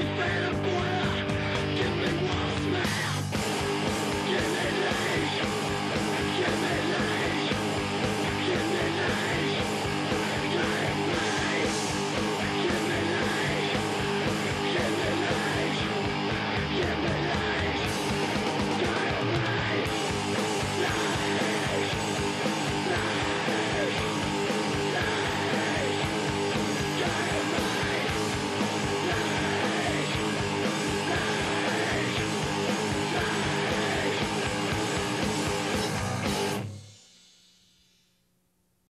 be fair.